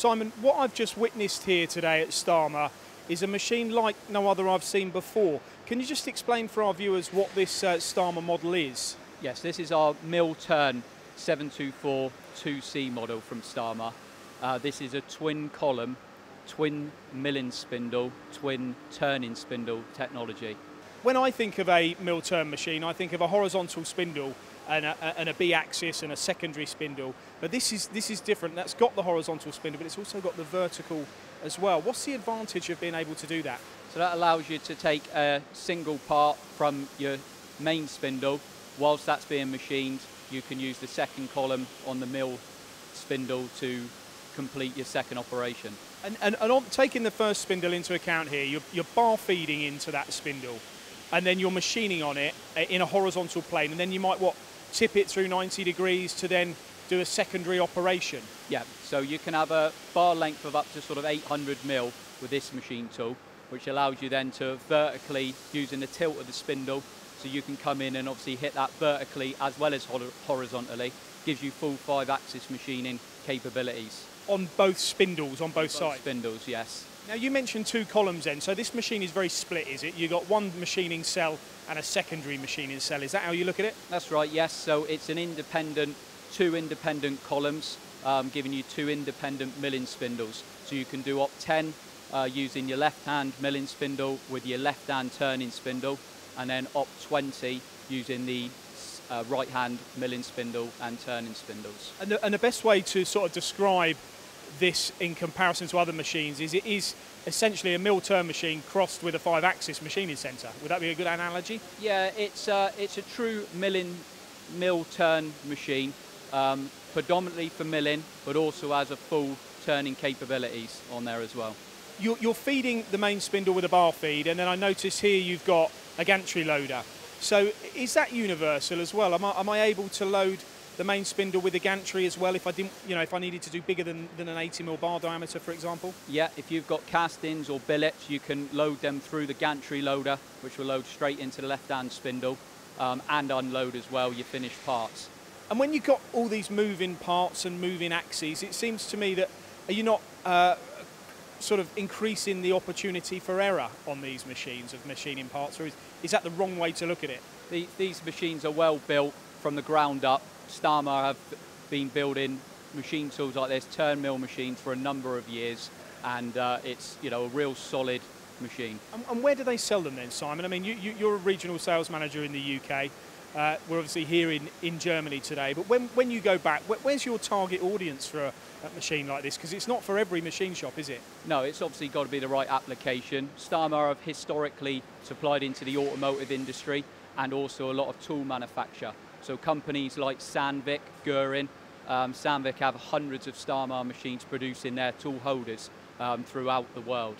Simon, what I've just witnessed here today at Stama is a machine like no other I've seen before. Can you just explain for our viewers what this uh, Stama model is? Yes, this is our mill turn 724 2C model from Stama. Uh, this is a twin column, twin milling spindle, twin turning spindle technology. When I think of a mill turn machine, I think of a horizontal spindle and a, and a B-axis and a secondary spindle. But this is this is different. That's got the horizontal spindle, but it's also got the vertical as well. What's the advantage of being able to do that? So that allows you to take a single part from your main spindle. Whilst that's being machined, you can use the second column on the mill spindle to complete your second operation. And, and, and on, taking the first spindle into account here, you're, you're bar feeding into that spindle, and then you're machining on it uh, in a horizontal plane, and then you might what tip it through 90 degrees to then do a secondary operation. Yeah, so you can have a bar length of up to sort of 800 mil with this machine tool, which allows you then to vertically, using the tilt of the spindle, so you can come in and obviously hit that vertically as well as horizontally, gives you full five axis machining capabilities. On both spindles, on both, both sides? spindles, yes. Now you mentioned two columns then, so this machine is very split, is it? You've got one machining cell and a secondary machining cell. Is that how you look at it? That's right, yes. So it's an independent, two independent columns, um, giving you two independent milling spindles. So you can do op 10 uh, using your left hand milling spindle with your left hand turning spindle, and then op 20 using the uh, right hand milling spindle and turning spindles. And the, and the best way to sort of describe this in comparison to other machines is it is essentially a mill turn machine crossed with a five axis machining centre. Would that be a good analogy? Yeah, it's, uh, it's a true milling, mill turn machine, um, predominantly for milling, but also has a full turning capabilities on there as well. You're, you're feeding the main spindle with a bar feed, and then I notice here you've got a gantry loader. So is that universal as well? Am I, am I able to load the main spindle with the gantry as well if I didn't, you know, if I needed to do bigger than, than an 80 mil bar diameter, for example? Yeah, if you've got castings or billets, you can load them through the gantry loader, which will load straight into the left-hand spindle, um, and unload as well your finished parts. And when you've got all these moving parts and moving axes, it seems to me that are you not uh, sort of increasing the opportunity for error on these machines of machining parts, or is, is that the wrong way to look at it? The, these machines are well built from the ground up Stama have been building machine tools like this, turn mill machines, for a number of years, and uh, it's you know a real solid machine. And, and, where do they sell them then, Simon? I mean, you, you, are a regional sales manager in the UK. Uh, we're obviously here in, in Germany today, but when, when you go back, wh where's your target audience for a, a machine like this? Because it's not for every machine shop, is it? No, it's obviously got to be the right application. Stama have historically supplied into the automotive industry and also a lot of tool manufacture. So companies like Sandvik, Guhring, um, Sandvik have hundreds of Stama machines producing their tool holders um, throughout the world.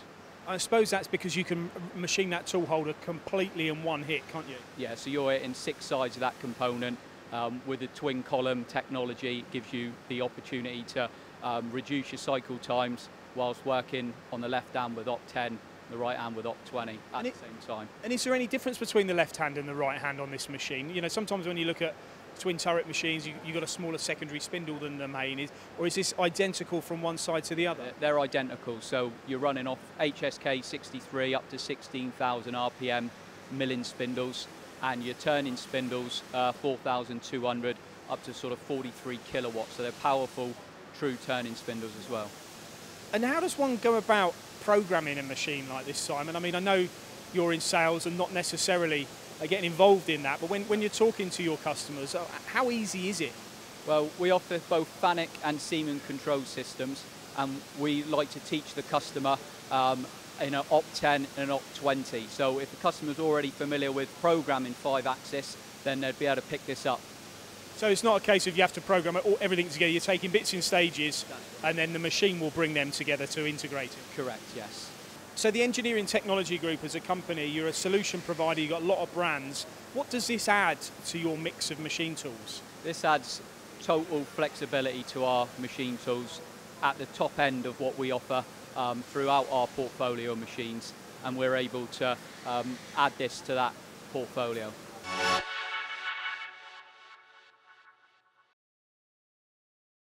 I suppose that's because you can machine that tool holder completely in one hit, can't you? Yeah, so you're in six sides of that component. Um, with the twin column technology, it gives you the opportunity to um, reduce your cycle times whilst working on the left hand with Op10 the right hand with Op20 at it, the same time. And is there any difference between the left hand and the right hand on this machine? You know, sometimes when you look at twin turret machines, you, have got a smaller secondary spindle than the main is, or is this identical from one side to the other? They're, identical, so you're running off HSK 63 up to 16,000 RPM milling spindles, and you're turning spindles uh, 4,200 up to sort of 43 kilowatts, so they're powerful, true turning spindles as well. And how does one go about programming a machine like this, Simon? I mean, I know you're in sales and not necessarily uh, getting involved in that, but when, when you're talking to your customers, uh, how easy is it? Well, we offer both FANUC and Siemens control systems, and we like to teach the customer um, in an OP10 and an OP20. So if the customer's already familiar with programming five axis, then they'd be able to pick this up so it's not a case of you have to program it, all, everything together. You're taking bits in stages, and then the machine will bring them together to integrate it. Correct. Yes. So the Engineering Technology Group, as a company, you're a solution provider. You've got a lot of brands. What does this add to your mix of machine tools? This adds total flexibility to our machine tools at the top end of what we offer um, throughout our portfolio machines, and we're able to um, add this to that portfolio.